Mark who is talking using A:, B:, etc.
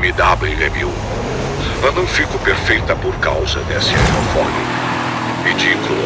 A: BMW. Eu não fico perfeita por causa desse aerofólio. Ridículo.